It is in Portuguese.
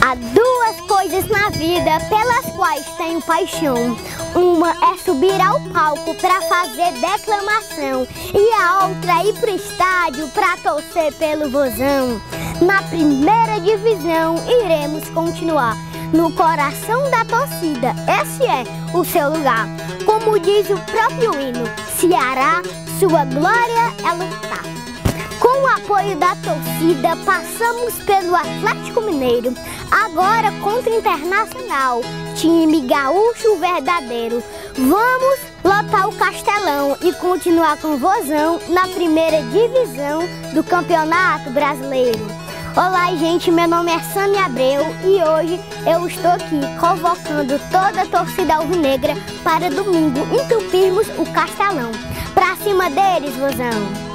Há duas coisas na vida pelas quais tenho paixão. Uma é subir ao palco para fazer declamação e a outra é ir pro estádio para torcer pelo Vozão. Na primeira divisão iremos continuar no coração da torcida. Esse é o seu lugar. Como diz o próprio hino, Ceará, sua glória é lutar. Apoio da torcida, passamos pelo Atlético Mineiro, agora contra o Internacional, time gaúcho verdadeiro. Vamos lotar o Castelão e continuar com vozão na primeira divisão do Campeonato Brasileiro. Olá, gente, meu nome é Sânia Abreu e hoje eu estou aqui convocando toda a torcida alvinegra para domingo entupirmos o Castelão. Pra cima deles, vozão!